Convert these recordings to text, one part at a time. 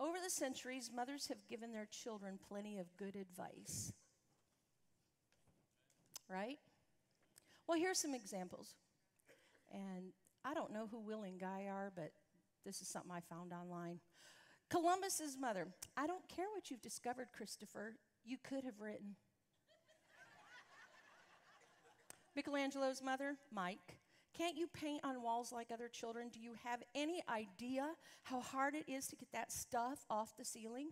Over the centuries, mothers have given their children plenty of good advice. Right? Well, here's some examples. And I don't know who Will and Guy are, but this is something I found online. Columbus's mother, I don't care what you've discovered, Christopher, you could have written. Michelangelo's mother, Mike, can't you paint on walls like other children? Do you have any idea how hard it is to get that stuff off the ceiling?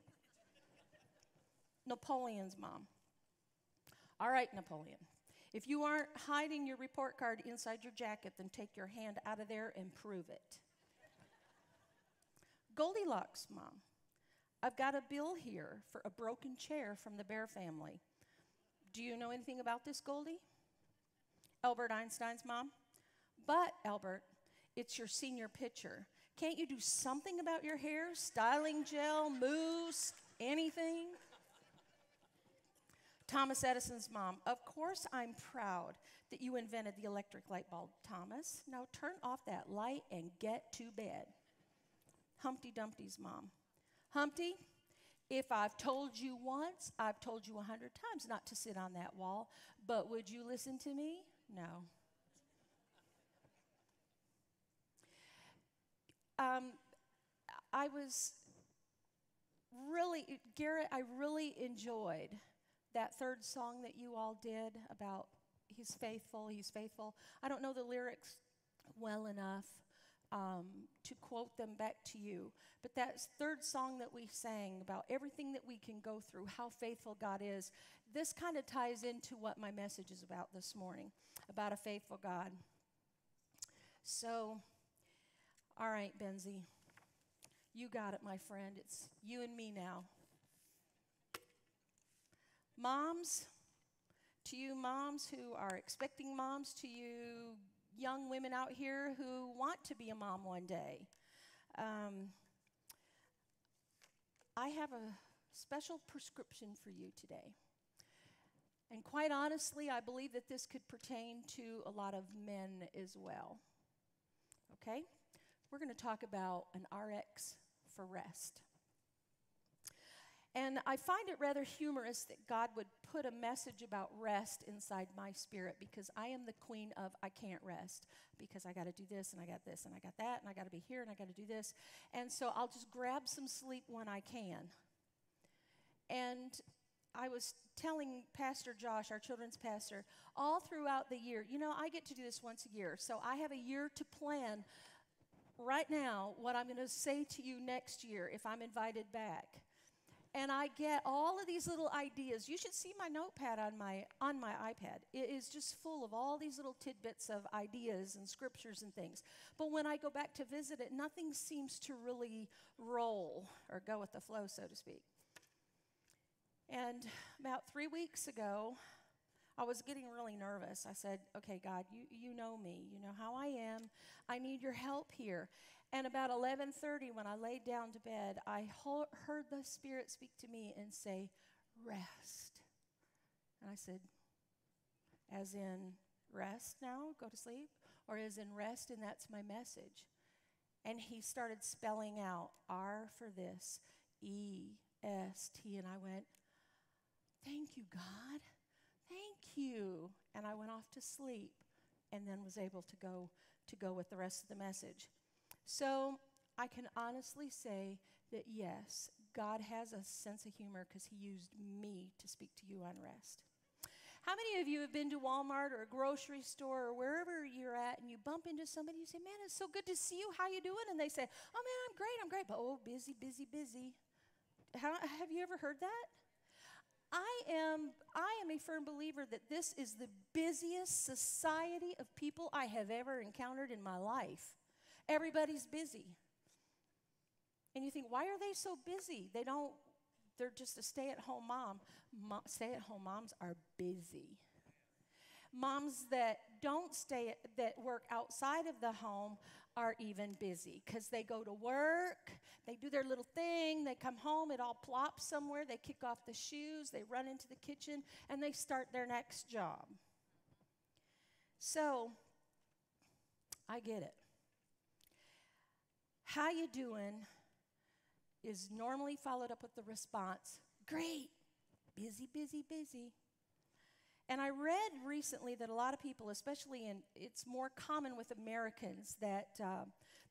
Napoleon's mom. All right, Napoleon. If you aren't hiding your report card inside your jacket, then take your hand out of there and prove it. Goldilocks' mom. I've got a bill here for a broken chair from the Bear family. Do you know anything about this, Goldie? Albert Einstein's mom. But, Albert, it's your senior picture. Can't you do something about your hair? Styling gel, mousse, anything? Thomas Edison's mom, of course I'm proud that you invented the electric light bulb, Thomas. Now turn off that light and get to bed. Humpty Dumpty's mom, Humpty, if I've told you once, I've told you a hundred times not to sit on that wall, but would you listen to me? No. Um, I was really, Garrett, I really enjoyed that third song that you all did about He's faithful, He's faithful. I don't know the lyrics well enough um, to quote them back to you, but that third song that we sang about everything that we can go through, how faithful God is, this kind of ties into what my message is about this morning about a faithful God. So, all right, Benzie. You got it, my friend. It's you and me now. Moms, to you moms who are expecting moms, to you young women out here who want to be a mom one day, um, I have a special prescription for you today. And quite honestly, I believe that this could pertain to a lot of men as well. Okay? We're going to talk about an RX for rest. And I find it rather humorous that God would put a message about rest inside my spirit because I am the queen of I can't rest because I got to do this and I got this and I got that and I got to be here and I got to do this. And so I'll just grab some sleep when I can. And I was telling Pastor Josh, our children's pastor, all throughout the year, you know, I get to do this once a year. So I have a year to plan right now what I'm going to say to you next year if I'm invited back. And I get all of these little ideas. You should see my notepad on my on my iPad. It is just full of all these little tidbits of ideas and scriptures and things. But when I go back to visit it, nothing seems to really roll or go with the flow, so to speak. And about three weeks ago, I was getting really nervous. I said, Okay, God, you, you know me. You know how I am. I need your help here. And about 11:30, when I laid down to bed, I heard the Spirit speak to me and say, Rest. And I said, As in rest now, go to sleep? Or as in rest, and that's my message? And he started spelling out R for this, E, S, T. And I went, Thank you, God. Thank you. And I went off to sleep and then was able to go to go with the rest of the message. So I can honestly say that yes, God has a sense of humor because he used me to speak to you on rest. How many of you have been to Walmart or a grocery store or wherever you're at and you bump into somebody you say, "Man, it's so good to see you. How you doing?" and they say, "Oh man, I'm great. I'm great." But oh, busy, busy, busy. How, have you ever heard that? I am, I am a firm believer that this is the busiest society of people I have ever encountered in my life. Everybody's busy. And you think, why are they so busy? They don't, they're just a stay at home mom. Mo- stay at home moms are busy. Moms that don't stay, that work outside of the home are even busy because they go to work, they do their little thing, they come home, it all plops somewhere, they kick off the shoes, they run into the kitchen, and they start their next job. So, I get it. How you doing is normally followed up with the response, Great, busy, busy, busy. And I read recently that a lot of people, especially in, it's more common with Americans, that uh,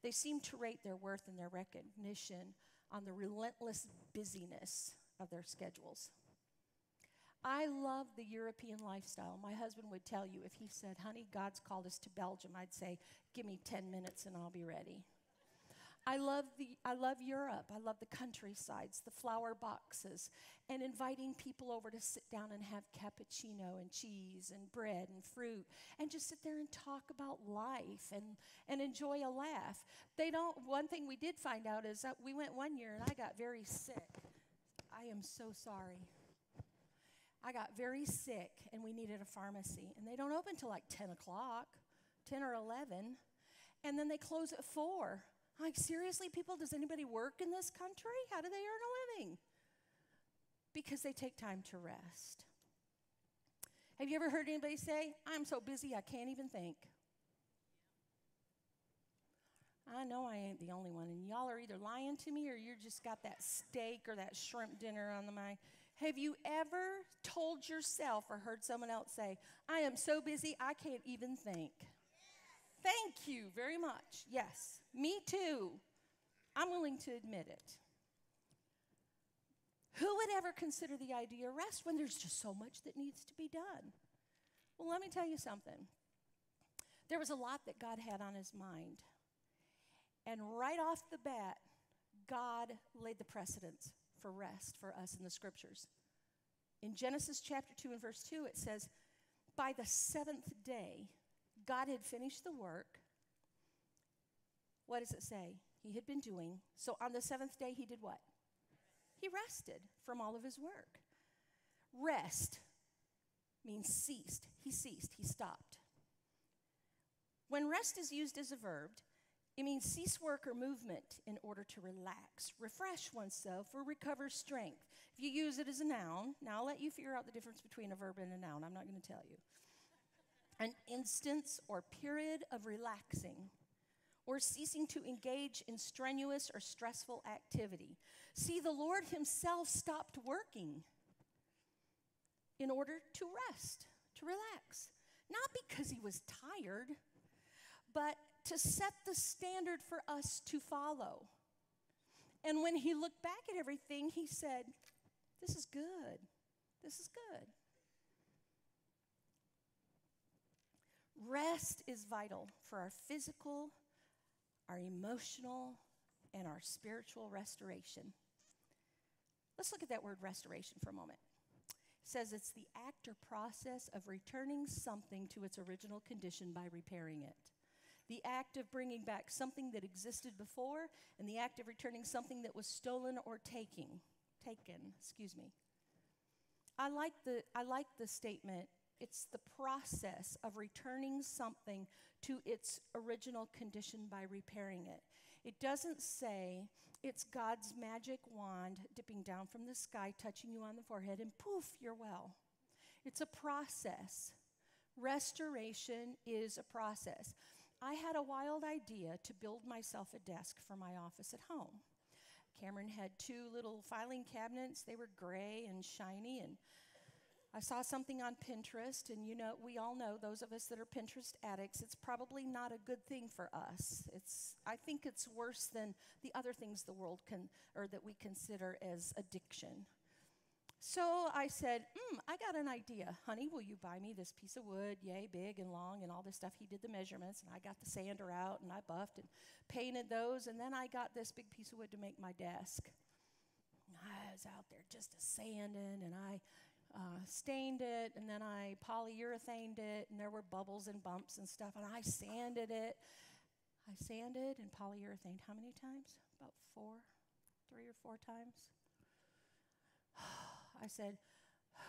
they seem to rate their worth and their recognition on the relentless busyness of their schedules. I love the European lifestyle. My husband would tell you if he said, Honey, God's called us to Belgium, I'd say, Give me 10 minutes and I'll be ready. I love, the, I love Europe. I love the countrysides, the flower boxes, and inviting people over to sit down and have cappuccino and cheese and bread and fruit and just sit there and talk about life and, and enjoy a laugh. They don't, one thing we did find out is that we went one year and I got very sick. I am so sorry. I got very sick and we needed a pharmacy. And they don't open till like 10 o'clock, 10 or 11. And then they close at 4. Like, seriously, people, does anybody work in this country? How do they earn a living? Because they take time to rest. Have you ever heard anybody say, I'm so busy I can't even think? I know I ain't the only one, and y'all are either lying to me or you just got that steak or that shrimp dinner on the mind. Have you ever told yourself or heard someone else say, I am so busy I can't even think? Thank you very much. Yes, me too. I'm willing to admit it. Who would ever consider the idea of rest when there's just so much that needs to be done? Well, let me tell you something. There was a lot that God had on his mind. And right off the bat, God laid the precedence for rest for us in the scriptures. In Genesis chapter 2 and verse 2, it says, By the seventh day, God had finished the work. What does it say? He had been doing. So on the seventh day, he did what? He rested from all of his work. Rest means ceased. He ceased, he stopped. When rest is used as a verb, it means cease work or movement in order to relax, refresh oneself, or recover strength. If you use it as a noun, now I'll let you figure out the difference between a verb and a noun. I'm not going to tell you an instance or period of relaxing or ceasing to engage in strenuous or stressful activity. See, the Lord Himself stopped working in order to rest, to relax. Not because He was tired, but to set the standard for us to follow. And when He looked back at everything, He said, This is good. This is good. Rest is vital for our physical, our emotional, and our spiritual restoration. Let's look at that word restoration for a moment. It says it's the act or process of returning something to its original condition by repairing it. The act of bringing back something that existed before, and the act of returning something that was stolen or taking, taken, excuse me. I like the, I like the statement it's the process of returning something to its original condition by repairing it. It doesn't say it's God's magic wand dipping down from the sky, touching you on the forehead, and poof, you're well. It's a process. Restoration is a process. I had a wild idea to build myself a desk for my office at home. Cameron had two little filing cabinets. They were gray and shiny, and I saw something on Pinterest, and you know, we all know, those of us that are Pinterest addicts, it's probably not a good thing for us. It's, I think it's worse than the other things the world can, or that we consider as addiction. So I said, mm, I got an idea. Honey, will you buy me this piece of wood, yay, big and long, and all this stuff? He did the measurements, and I got the sander out, and I buffed and painted those, and then I got this big piece of wood to make my desk. I was out there just a sanding, and I uh, stained it, and then I polyurethaned it, and there were bubbles and bumps and stuff, and I sanded it. I sanded and polyurethaned how many times? About four, three or four times. I said,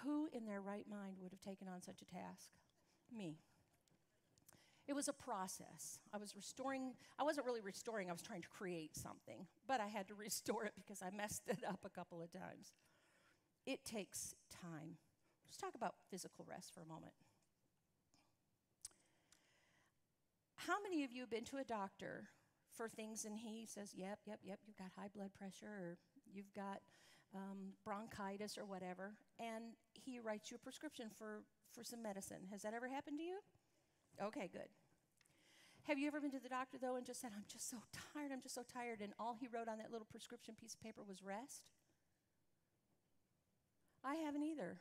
Who in their right mind would have taken on such a task? Me. It was a process. I was restoring, I wasn't really restoring, I was trying to create something, but I had to restore it because I messed it up a couple of times. It takes time. Let's talk about physical rest for a moment. How many of you have been to a doctor for things, and he says, Yep, yep, yep, you've got high blood pressure, or you've got um, bronchitis, or whatever. And he writes you a prescription for, for some medicine. Has that ever happened to you? Okay, good. Have you ever been to the doctor, though, and just said, I'm just so tired, I'm just so tired, and all he wrote on that little prescription piece of paper was rest? I haven't either.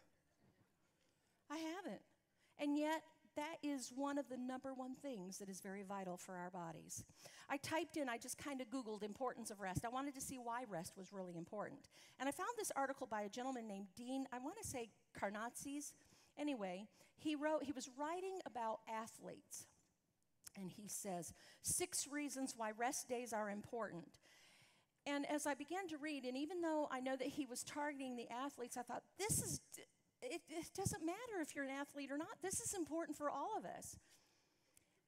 I haven't. And yet, that is one of the number one things that is very vital for our bodies. I typed in, I just kind of Googled importance of rest. I wanted to see why rest was really important. And I found this article by a gentleman named Dean, I want to say Karnazes. Anyway, he wrote, he was writing about athletes. And he says, six reasons why rest days are important. And as I began to read, and even though I know that he was targeting the athletes, I thought, this is it, it doesn't matter if you're an athlete or not. This is important for all of us.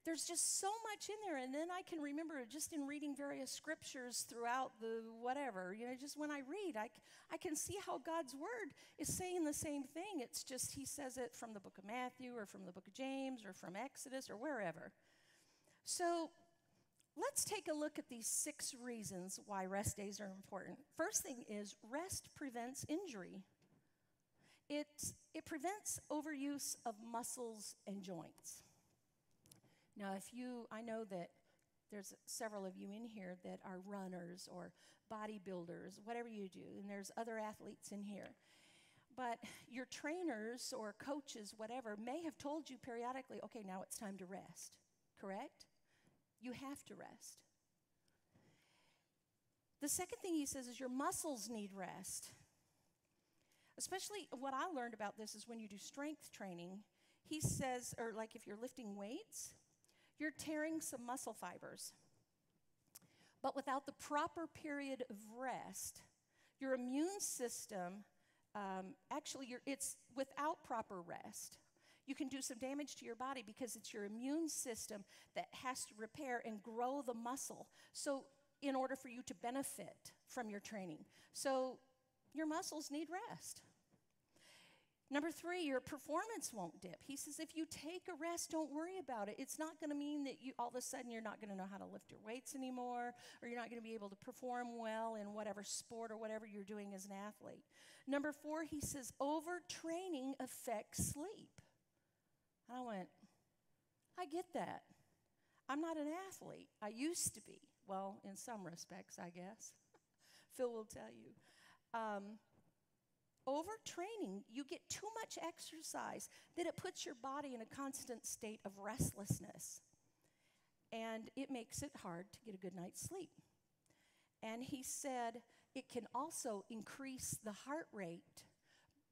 There's just so much in there. And then I can remember just in reading various scriptures throughout the whatever, you know, just when I read, I, I can see how God's word is saying the same thing. It's just he says it from the book of Matthew or from the book of James or from Exodus or wherever. So let's take a look at these six reasons why rest days are important. First thing is rest prevents injury. It, it prevents overuse of muscles and joints. Now, if you, I know that there's several of you in here that are runners or bodybuilders, whatever you do, and there's other athletes in here. But your trainers or coaches, whatever, may have told you periodically, okay, now it's time to rest, correct? You have to rest. The second thing he says is your muscles need rest. Especially what I learned about this is when you do strength training, he says, or like if you're lifting weights, you're tearing some muscle fibers. But without the proper period of rest, your immune system, um, actually, it's without proper rest, you can do some damage to your body because it's your immune system that has to repair and grow the muscle. So, in order for you to benefit from your training. So, your muscles need rest. Number three, your performance won't dip. He says if you take a rest, don't worry about it. It's not going to mean that you all of a sudden you're not going to know how to lift your weights anymore, or you're not going to be able to perform well in whatever sport or whatever you're doing as an athlete. Number four, he says overtraining affects sleep. And I went, I get that. I'm not an athlete. I used to be. Well, in some respects, I guess. Phil will tell you. Um, overtraining, you get too much exercise that it puts your body in a constant state of restlessness. And it makes it hard to get a good night's sleep. And he said it can also increase the heart rate,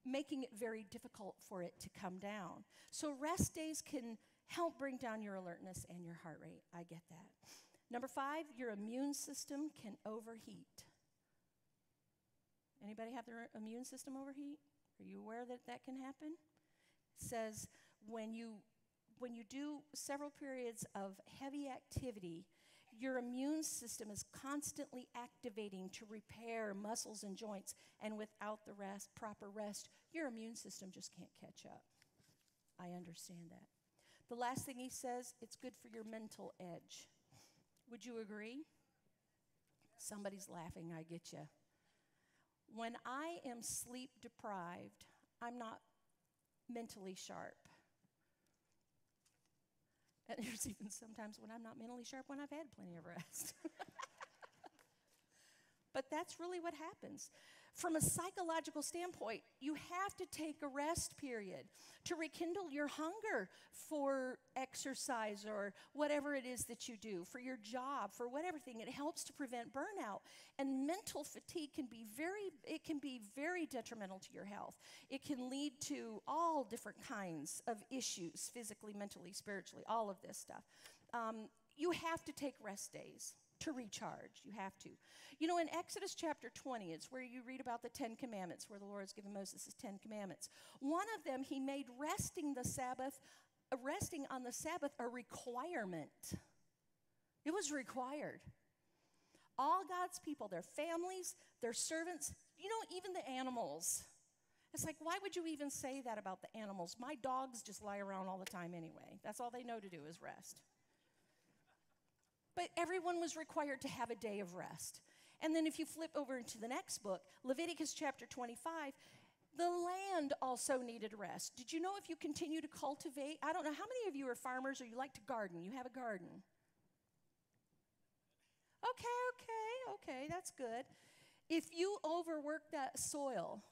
making it very difficult for it to come down. So, rest days can help bring down your alertness and your heart rate. I get that. Number five, your immune system can overheat. Anybody have their immune system overheat? Are you aware that that can happen? It says when you when you do several periods of heavy activity, your immune system is constantly activating to repair muscles and joints, and without the rest, proper rest, your immune system just can't catch up. I understand that. The last thing he says, it's good for your mental edge. Would you agree? Somebody's laughing, I get you. When I am sleep deprived, I'm not mentally sharp. And there's even sometimes when I'm not mentally sharp when I've had plenty of rest. but that's really what happens from a psychological standpoint, you have to take a rest period to rekindle your hunger for exercise or whatever it is that you do, for your job, for whatever thing. It helps to prevent burnout. And mental fatigue can be very it can be very detrimental to your health. It can lead to all different kinds of issues, physically, mentally, spiritually, all of this stuff. Um, you have to take rest days to recharge. You have to. You know, in Exodus chapter 20, it's where you read about the Ten Commandments, where the Lord has given Moses his Ten Commandments. One of them, he made resting the Sabbath, uh, resting on the Sabbath, a requirement. It was required. All God's people, their families, their servants, you know, even the animals. It's like, why would you even say that about the animals? My dogs just lie around all the time anyway. That's all they know to do is rest. But everyone was required to have a day of rest. And then if you flip over into the next book, Leviticus chapter 25, the land also needed rest. Did you know if you continue to cultivate? I don't know, how many of you are farmers or you like to garden? You have a garden. Okay, okay, okay, that's good. If you overwork that soil,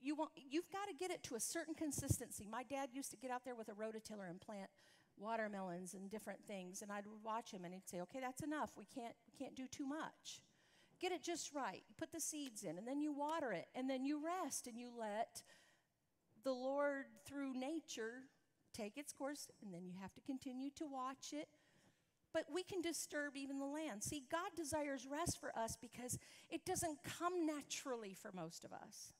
you want, you've got to get it to a certain consistency. My dad used to get out there with a rototiller and plant watermelons and different things, and I'd watch him and he'd say, "Okay, that's enough. We can't we can't do too much. Get it just right. Put the seeds in, and then you water it, and then you rest, and you let the Lord through nature take its course, and then you have to continue to watch it." But we can disturb even the land. See, God desires rest for us because it doesn't come naturally for most of us.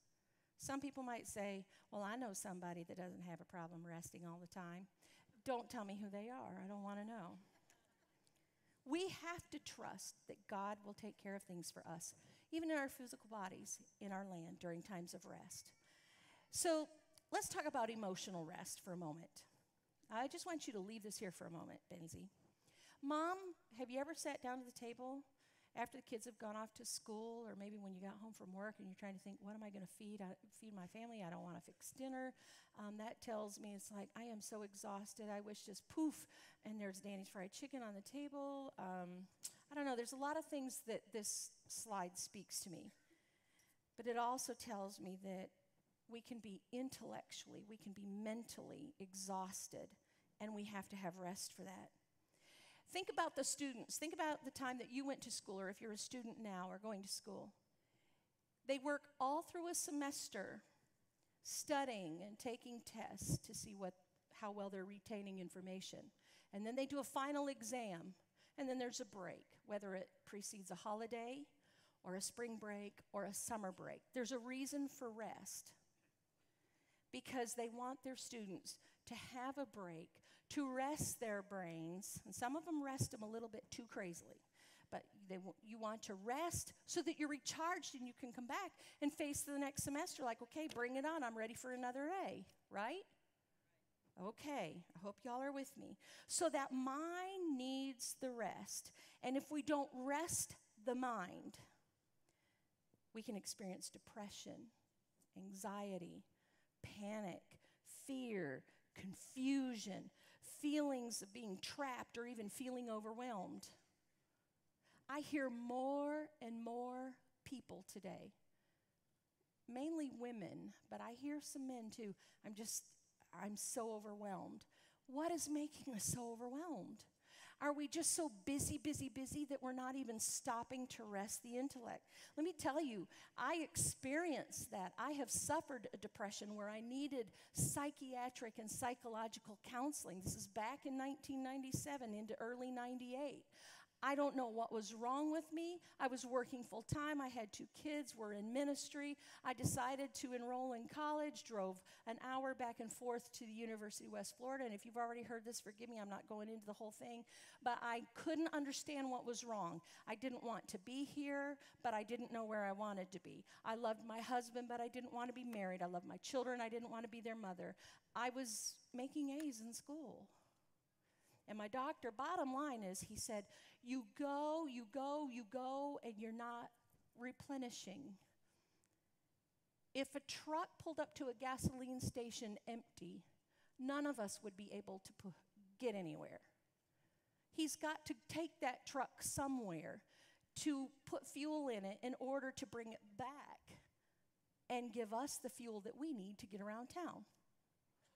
Some people might say, Well, I know somebody that doesn't have a problem resting all the time. Don't tell me who they are. I don't want to know. We have to trust that God will take care of things for us, even in our physical bodies, in our land during times of rest. So let's talk about emotional rest for a moment. I just want you to leave this here for a moment, Benzie. Mom, have you ever sat down to the table after the kids have gone off to school, or maybe when you got home from work and you're trying to think, what am I going to feed? I, feed my family. I don't want to fix dinner. Um, that tells me it's like I am so exhausted. I wish just poof, and there's Danny's fried chicken on the table. Um, I don't know. There's a lot of things that this slide speaks to me, but it also tells me that we can be intellectually, we can be mentally exhausted, and we have to have rest for that. Think about the students. Think about the time that you went to school, or if you're a student now or going to school. They work all through a semester studying and taking tests to see what, how well they're retaining information. And then they do a final exam, and then there's a break, whether it precedes a holiday or a spring break or a summer break. There's a reason for rest because they want their students to have a break to rest their brains. And some of them rest them a little bit too crazily. But they, you want to rest so that you're recharged and you can come back and face the next semester like, okay, bring it on. I'm ready for another A, right? Okay, I hope y'all are with me. So that mind needs the rest. And if we don't rest the mind, we can experience depression, anxiety, panic, fear, confusion, feelings of being trapped or even feeling overwhelmed. I hear more and more people today, mainly women, but I hear some men too. I'm just, I'm so overwhelmed. What is making us so overwhelmed? Are we just so busy, busy, busy that we're not even stopping to rest the intellect? Let me tell you, I experienced that. I have suffered a depression where I needed psychiatric and psychological counseling. This is back in 1997 into early 98. I don't know what was wrong with me. I was working full time. I had two kids, were in ministry. I decided to enroll in college, drove an hour back and forth to the University of West Florida. And if you've already heard this, forgive me, I'm not going into the whole thing. But I couldn't understand what was wrong. I didn't want to be here, but I didn't know where I wanted to be. I loved my husband, but I didn't want to be married. I loved my children, I didn't want to be their mother. I was making A's in school. And my doctor, bottom line is, he said, You go, you go, you go, and you're not replenishing. If a truck pulled up to a gasoline station empty, none of us would be able to get anywhere. He's got to take that truck somewhere to put fuel in it in order to bring it back and give us the fuel that we need to get around town.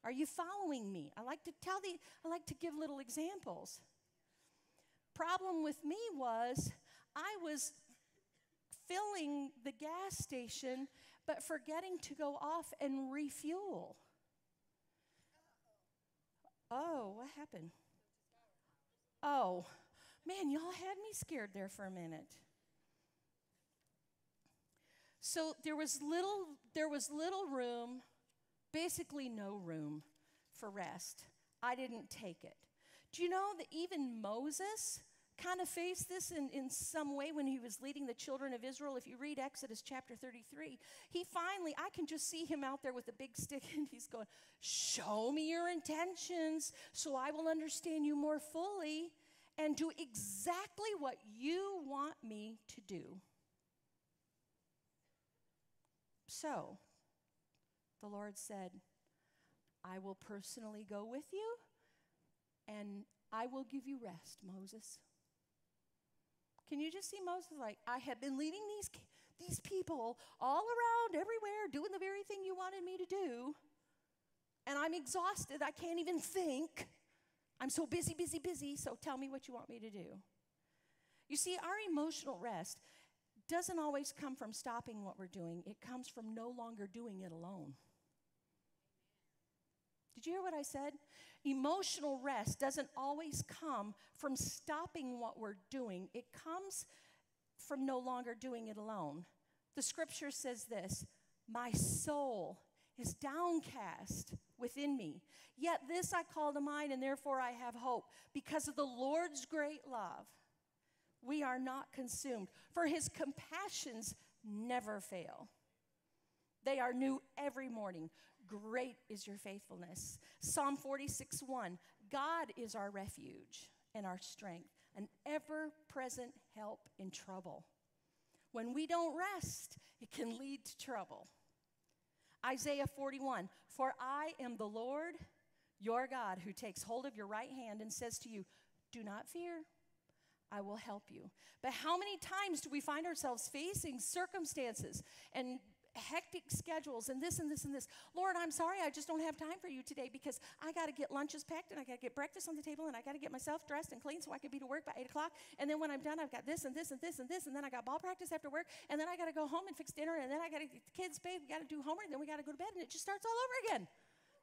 Are you following me? I like to tell the I like to give little examples. Problem with me was I was filling the gas station but forgetting to go off and refuel. Oh, what happened? Oh, man, y'all had me scared there for a minute. So there was little there was little room basically no room for rest. I didn't take it. Do you know that even Moses kind of faced this in, in some way when he was leading the children of Israel? If you read Exodus chapter 33, he finally, I can just see him out there with a big stick and he's going, Show me your intentions so I will understand you more fully. and do exactly what you want me to do. So, the Lord said, I will personally go with you and I will give you rest, Moses. Can you just see Moses like, I have been leading these, these people all around everywhere, doing the very thing you wanted me to do, and I'm exhausted. I can't even think. I'm so busy, busy, busy, so tell me what you want me to do. You see, our emotional rest doesn't always come from stopping what we're doing, it comes from no longer doing it alone. Did you hear what I said? Emotional rest doesn't always come from stopping what we're doing, it comes from no longer doing it alone. The scripture says this My soul is downcast within me. Yet this I call to mind, and therefore I have hope. Because of the Lord's great love, we are not consumed, for his compassions never fail. They are new every morning. Great is your faithfulness. Psalm 46 1 God is our refuge and our strength, an ever present help in trouble. When we don't rest, it can lead to trouble. Isaiah 41 For I am the Lord your God who takes hold of your right hand and says to you, Do not fear. I will help you. But how many times do we find ourselves facing circumstances and hectic schedules and this and this and this. Lord, I'm sorry, I just don't have time for you today because I got to get lunches packed and I got to get breakfast on the table and I got to get myself dressed and clean so I can be to work by 8 o'clock. And then when I'm done, I've got this and this and this and this. And then I got ball practice after work. And then I got to go home and fix dinner. And then I got to get the kids bathed. We got to do homework. And then we got to go to bed. And it just starts all over again.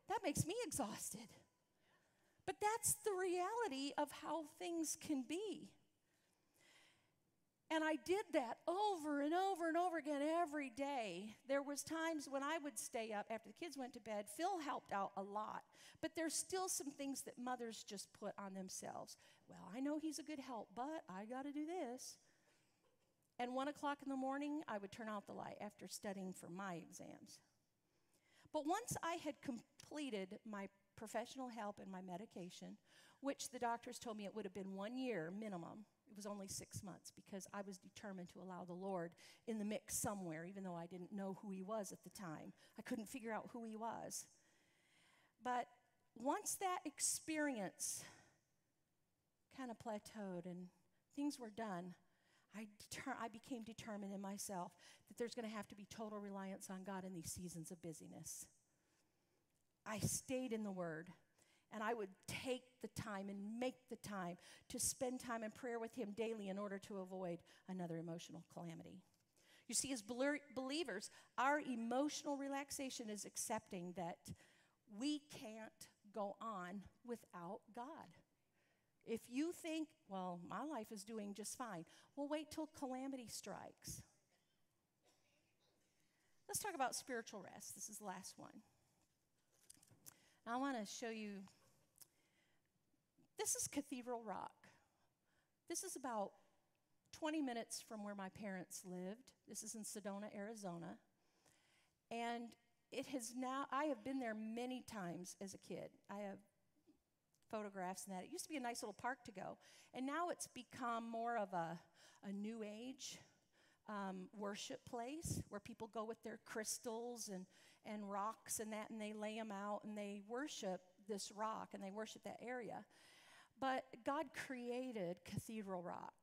That makes me exhausted. But that's the reality of how things can be. And I did that over and over and over again every day. There was times when I would stay up after the kids went to bed. Phil helped out a lot, but there's still some things that mothers just put on themselves. Well, I know he's a good help, but I got to do this. And one o'clock in the morning, I would turn out the light after studying for my exams. But once I had completed my professional help and my medication, which the doctors told me it would have been one year minimum it was only six months because I was determined to allow the Lord in the mix somewhere, even though I didn't know who He was at the time. I couldn't figure out who He was. But once that experience kind of plateaued and things were done, I, deter- I became determined in myself that there's going to have to be total reliance on God in these seasons of busyness. I stayed in the Word and I would take the time and make the time to spend time in prayer with Him daily in order to avoid another emotional calamity. You see, as believers, our emotional relaxation is accepting that we can't go on without God. If you think, well, my life is doing just fine, well, wait till calamity strikes. Let's talk about spiritual rest. This is the last one. I want to show you this is Cathedral Rock. This is about 20 minutes from where my parents lived. This is in Sedona, Arizona. And it has now, I have been there many times as a kid. I have photographs and that. It used to be a nice little park to go. And now it's become more of a, a new age um, worship place where people go with their crystals and, and rocks and that, and they lay them out and they worship this rock and they worship that area. But God created Cathedral Rock.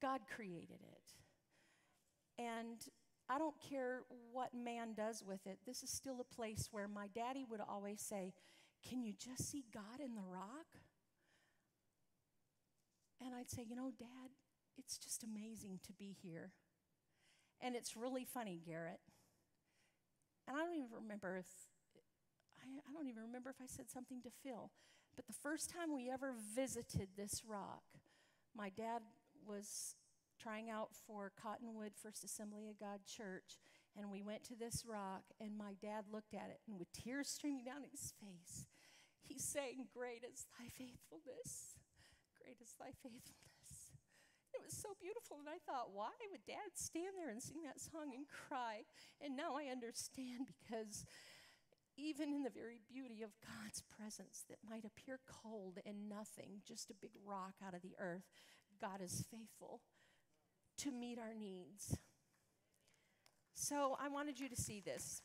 God created it. And I don't care what man does with it, this is still a place where my daddy would always say, Can you just see God in the rock? And I'd say, You know, Dad, it's just amazing to be here. And it's really funny, Garrett. And I don't even remember if I, I don't even remember if I said something to Phil. But the first time we ever visited this rock, my dad was trying out for Cottonwood First Assembly of God Church, and we went to this rock, and my dad looked at it, and with tears streaming down his face, he's saying, Great is thy faithfulness. Great is thy faithfulness. It was so beautiful, and I thought, why would dad stand there and sing that song and cry? And now I understand because even in the very beauty of God's presence that might appear cold and nothing, just a big rock out of the earth, God is faithful to meet our needs. So I wanted you to see this.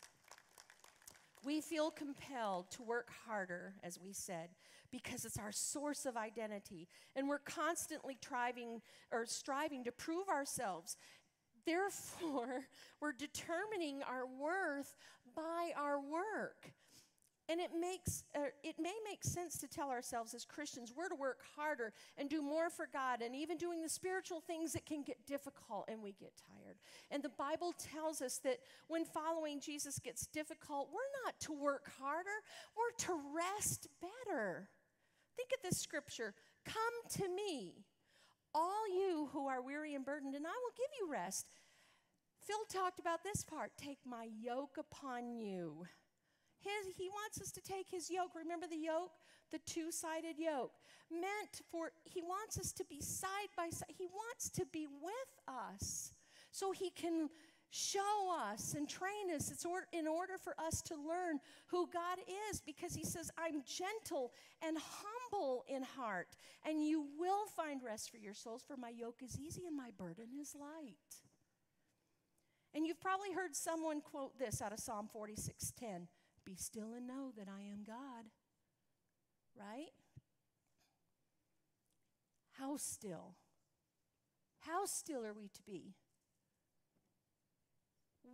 We feel compelled to work harder, as we said, because it's our source of identity. And we're constantly striving or striving to prove ourselves. Therefore, we're determining our worth by our work. And it makes uh, it may make sense to tell ourselves as Christians we're to work harder and do more for God and even doing the spiritual things that can get difficult and we get tired. And the Bible tells us that when following Jesus gets difficult, we're not to work harder, we're to rest better. Think of this scripture, come to me, all you who are weary and burdened, and I will give you rest. Phil talked about this part, take my yoke upon you. His, he wants us to take his yoke. Remember the yoke? The two sided yoke. Meant for, he wants us to be side by side. He wants to be with us so he can show us and train us. It's or, in order for us to learn who God is because he says, I'm gentle and humble in heart, and you will find rest for your souls, for my yoke is easy and my burden is light. And you've probably heard someone quote this out of Psalm 46:10. Be still and know that I am God. Right? How still? How still are we to be?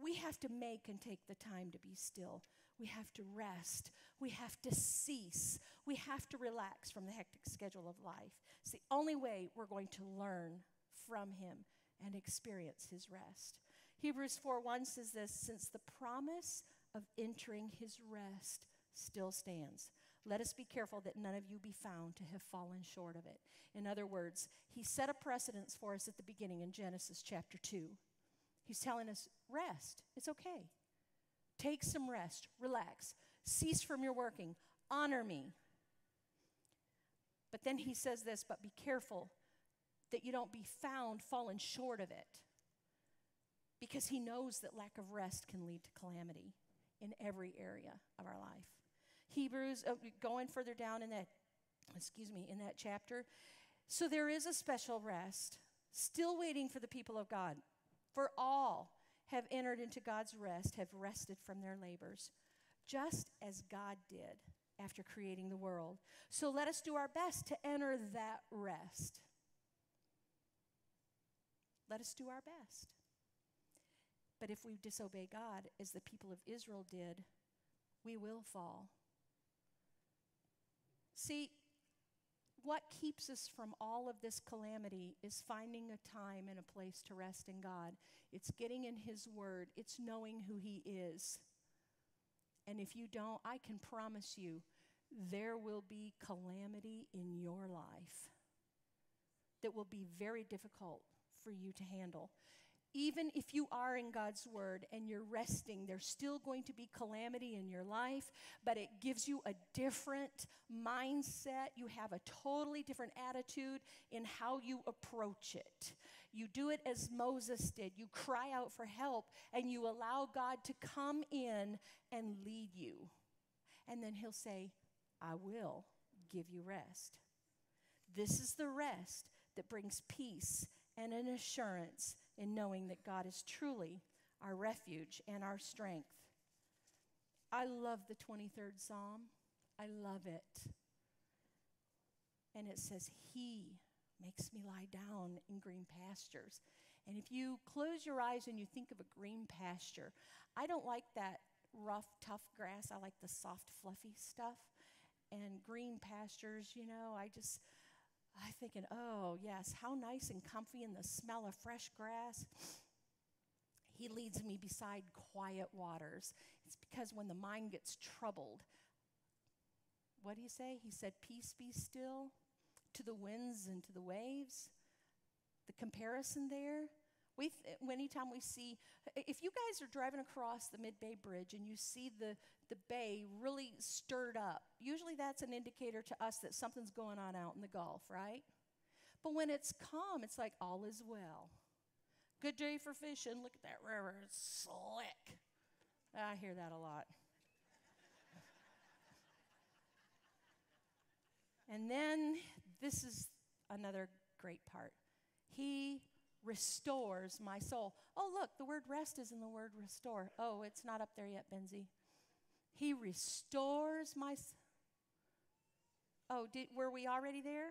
We have to make and take the time to be still. We have to rest. We have to cease. We have to relax from the hectic schedule of life. It's the only way we're going to learn from Him and experience His rest. Hebrews 4 1 says this Since the promise of entering his rest still stands. Let us be careful that none of you be found to have fallen short of it. In other words, he set a precedence for us at the beginning in Genesis chapter 2. He's telling us, rest. It's okay. Take some rest. Relax. Cease from your working. Honor me. But then he says this, but be careful that you don't be found fallen short of it. Because he knows that lack of rest can lead to calamity in every area of our life. Hebrews, uh, going further down in that, excuse me, in that chapter. So there is a special rest still waiting for the people of God. For all have entered into God's rest, have rested from their labors, just as God did after creating the world. So let us do our best to enter that rest. Let us do our best. But if we disobey God, as the people of Israel did, we will fall. See, what keeps us from all of this calamity is finding a time and a place to rest in God. It's getting in His Word, it's knowing who He is. And if you don't, I can promise you there will be calamity in your life that will be very difficult for you to handle even if you are in God's word and you're resting, there's still going to be calamity in your life, but it gives you a different mindset. You have a totally different attitude in how you approach it. You do it as Moses did. You cry out for help and you allow God to come in and lead you. And then he'll say, I will give you rest. This is the rest that brings peace and an assurance in knowing that God is truly our refuge and our strength. I love the 23rd Psalm. I love it. And it says, He makes me lie down in green pastures. And if you close your eyes and you think of a green pasture, I don't like that rough, tough grass. I like the soft, fluffy stuff. And green pastures, you know, I just, I thinking, oh, yes, how nice and comfy in the smell of fresh grass. He leads me beside quiet waters. It's because when the mind gets troubled, what do you say? He said, Peace be still to the winds and to the waves. The comparison there, we anytime we see, if you guys are driving across the Mid Bay Bridge and you see the, the bay really stirred up, usually that's an indicator to us that something's going on out in the Gulf, right? But when it's calm, it's like all is well. Good day for fishing. Look at that river, it's slick. I hear that a lot. and then this is another great part. He restores my soul. Oh, look, the word rest is in the word restore. Oh, it's not up there yet, Benzie. He restores my. Oh, did, were we already there?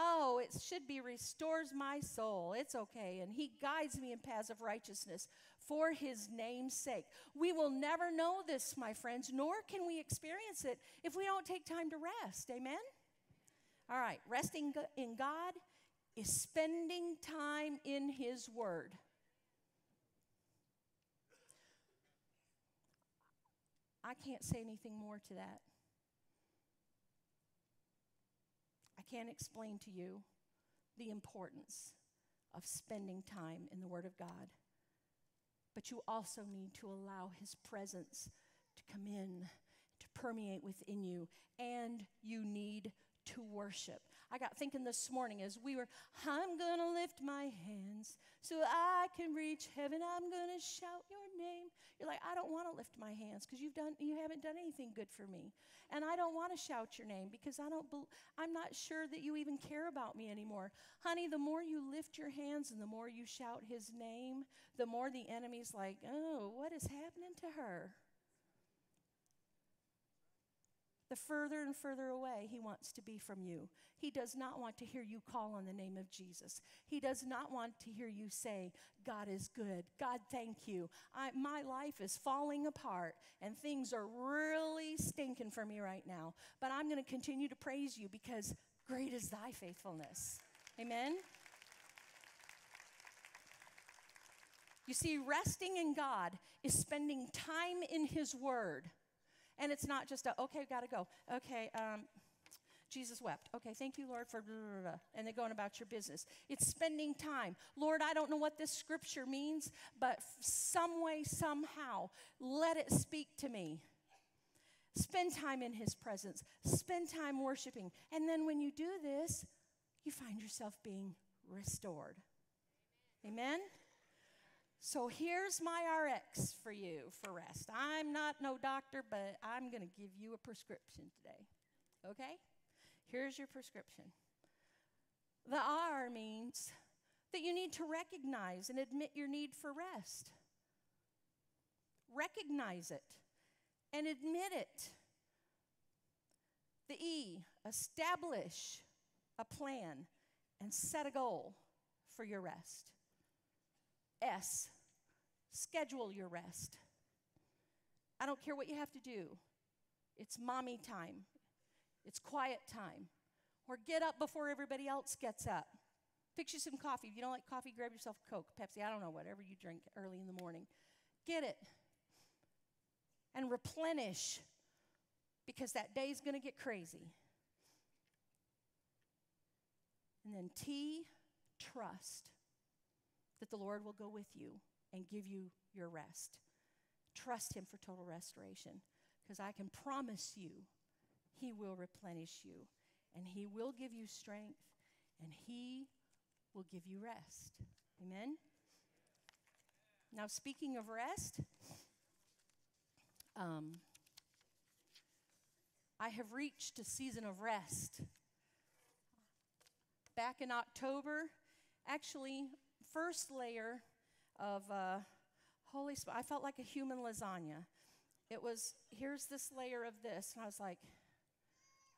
Oh, it should be restores my soul. It's okay. And he guides me in paths of righteousness for his name's sake. We will never know this, my friends, nor can we experience it if we don't take time to rest. Amen? All right, resting in God is spending time in his word. I can't say anything more to that. I can't explain to you the importance of spending time in the Word of God. But you also need to allow His presence to come in, to permeate within you, and you need to worship. I got thinking this morning as we were, I'm going to lift my hands so I can reach heaven. I'm going to shout your name. You're like, I don't want to lift my hands because you've done you haven't done anything good for me. And I don't want to shout your name because I don't be, I'm not sure that you even care about me anymore. Honey, the more you lift your hands and the more you shout his name, the more the enemy's like, "Oh, what is happening to her?" The further and further away he wants to be from you. He does not want to hear you call on the name of Jesus. He does not want to hear you say, God is good. God, thank you. I, my life is falling apart and things are really stinking for me right now. But I'm going to continue to praise you because great is thy faithfulness. Amen. You see, resting in God is spending time in His Word. And it's not just a, okay, gotta go. Okay, um, Jesus wept. Okay, thank you, Lord, for blah, blah, blah, and then going about your business. It's spending time. Lord, I don't know what this scripture means, but some way, somehow, let it speak to me. Spend time in His presence. Spend time worshiping. And then when you do this, you find yourself being restored. Amen? So here's my RX for you for rest. I'm not no doctor, but I'm going to give you a prescription today. Okay? Here's your prescription. The R means that you need to recognize and admit your need for rest. Recognize it and admit it. The E, establish a plan and set a goal for your rest. S, schedule your rest. I don't care what you have to do. It's mommy time. It's quiet time. Or get up before everybody else gets up. Fix you some coffee. If you don't like coffee, grab yourself a Coke, Pepsi, I don't know, whatever you drink early in the morning. Get it. And replenish because that day's going to get crazy. And then T, trust that the Lord will go with you and give you your rest. Trust Him for total restoration because I can promise you He will replenish you and He will give you strength and He will give you rest. Amen? Now, speaking of rest, um, I have reached a season of rest. Back in October, actually, first layer of uh, Holy Spirit, I felt like a human lasagna. It was, here's this layer of this. And I was like,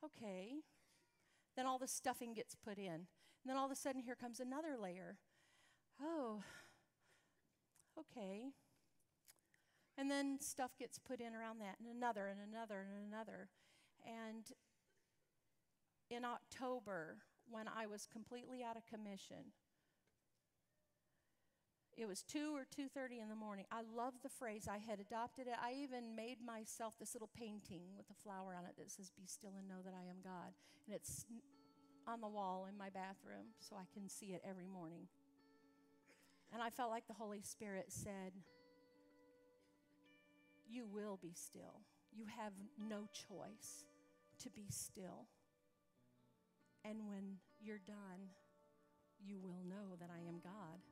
okay. Then all the stuffing gets put in. And then all of a sudden, here comes another layer. Oh, okay. And then stuff gets put in around that, and another, and another, and another. And in October, when I was completely out of commission, it was 2 or 2:30 in the morning. I love the phrase. I had adopted it. I even made myself this little painting with a flower on it that says be still and know that I am God. And it's on the wall in my bathroom so I can see it every morning. And I felt like the Holy Spirit said, "You will be still. You have no choice to be still. And when you're done, you will know that I am God."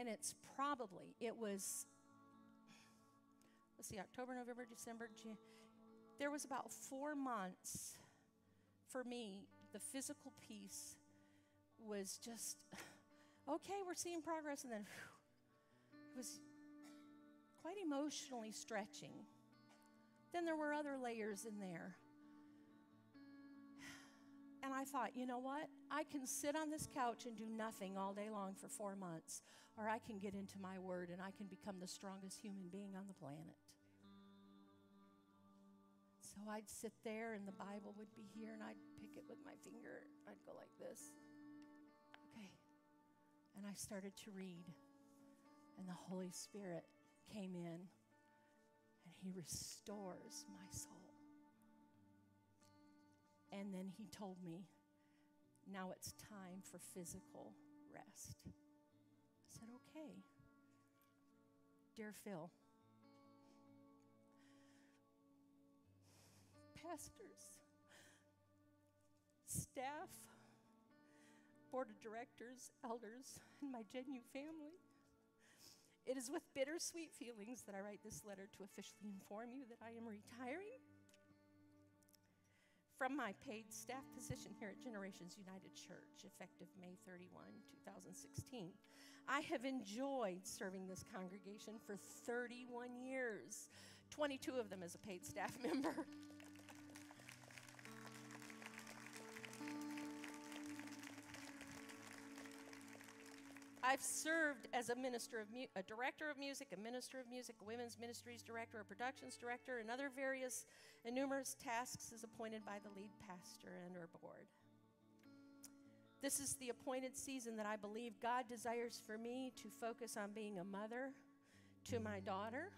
And it's probably, it was, let's see, October, November, December, Jan- there was about four months for me, the physical piece was just, okay, we're seeing progress, and then whew, it was quite emotionally stretching. Then there were other layers in there. And I thought, you know what? I can sit on this couch and do nothing all day long for four months, or I can get into my word and I can become the strongest human being on the planet. So I'd sit there and the Bible would be here and I'd pick it with my finger. I'd go like this. Okay. And I started to read, and the Holy Spirit came in and He restores my soul. And then He told me, now it's time for physical rest. I said, okay. Dear Phil, pastors, staff, board of directors, elders, and my Genu family. It is with bittersweet feelings that I write this letter to officially inform you that I am retiring from my paid staff position here at Generations United Church, effective May 31, 2016. I have enjoyed serving this congregation for 31 years, 22 of them as a paid staff member. I've served as a minister of mu- a director of music, a minister of music, a women's ministries director, a productions director, and other various and numerous tasks as appointed by the lead pastor and or board. This is the appointed season that I believe God desires for me to focus on being a mother to my daughter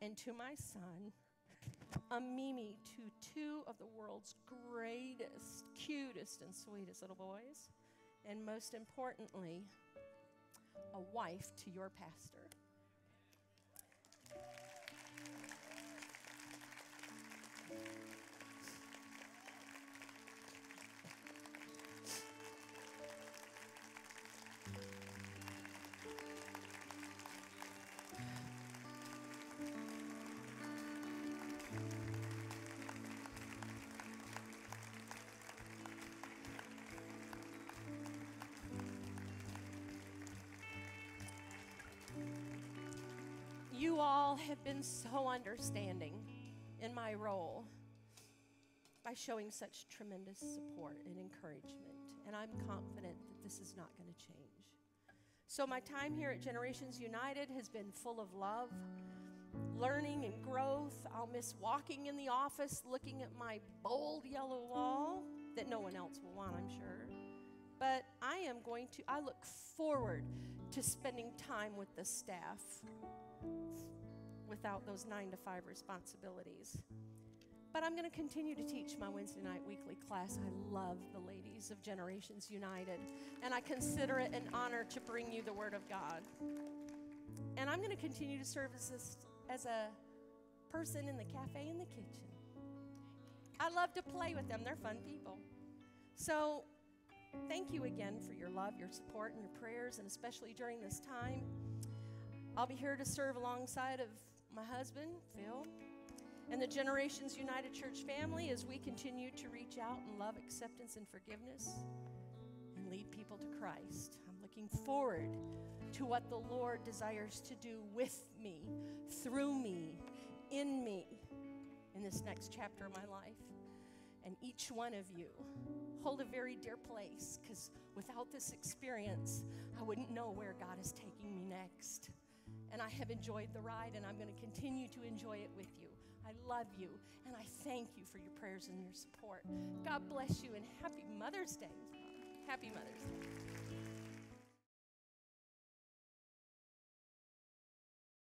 and to my son, a Mimi to two of the world's greatest, cutest, and sweetest little boys and most importantly, a wife to your pastor. All have been so understanding in my role by showing such tremendous support and encouragement, and I'm confident that this is not going to change. So, my time here at Generations United has been full of love, learning, and growth. I'll miss walking in the office looking at my bold yellow wall that no one else will want, I'm sure. But I am going to, I look forward to spending time with the staff without those nine to five responsibilities. But I'm going to continue to teach my Wednesday night weekly class. I love the ladies of Generations United, and I consider it an honor to bring you the Word of God. And I'm going to continue to serve as, this, as a person in the cafe in the kitchen. I love to play with them, they're fun people. So, thank you again for your love, your support, and your prayers, and especially during this time. I'll be here to serve alongside of my husband, Phil, and the Generations United Church family as we continue to reach out in love, acceptance, and forgiveness and lead people to Christ. I'm looking forward to what the Lord desires to do with me, through me, in me, in this next chapter of my life. And each one of you hold a very dear place because without this experience, I wouldn't know where God is taking me next and I have enjoyed the ride, and I'm going to continue to enjoy it with you. I love you, and I thank you for your prayers and your support. God bless you, and happy Mother's Day. Happy Mother's Day.